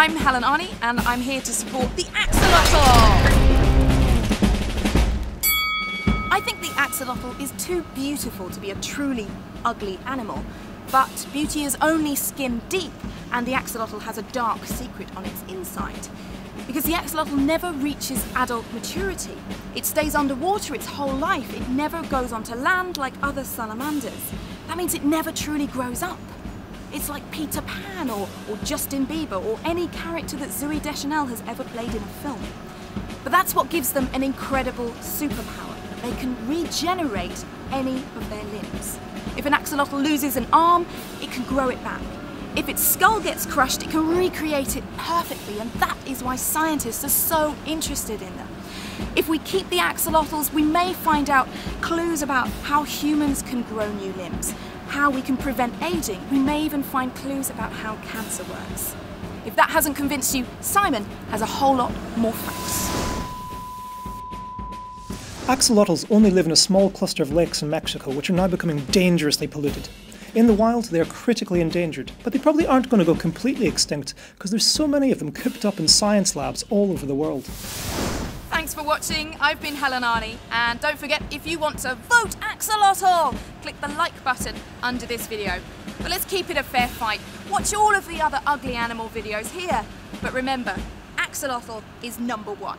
I'm Helen Arney and I'm here to support the axolotl! I think the axolotl is too beautiful to be a truly ugly animal, but beauty is only skin deep and the axolotl has a dark secret on its inside. Because the axolotl never reaches adult maturity. It stays underwater its whole life. It never goes onto land like other salamanders. That means it never truly grows up. It's like Peter Pan or, or Justin Bieber or any character that Zooey Deschanel has ever played in a film. But that's what gives them an incredible superpower. They can regenerate any of their limbs. If an axolotl loses an arm, it can grow it back. If its skull gets crushed, it can recreate it perfectly, and that is why scientists are so interested in them. If we keep the axolotls, we may find out clues about how humans can grow new limbs, how we can prevent aging. We may even find clues about how cancer works. If that hasn't convinced you, Simon has a whole lot more facts. Axolotls only live in a small cluster of lakes in Mexico, which are now becoming dangerously polluted. In the wild, they are critically endangered, but they probably aren't going to go completely extinct because there's so many of them cooped up in science labs all over the world. Thanks for watching. I've been Helen Arney, and don't forget if you want to vote Axolotl, click the like button under this video. But let's keep it a fair fight. Watch all of the other ugly animal videos here. But remember, Axolotl is number one.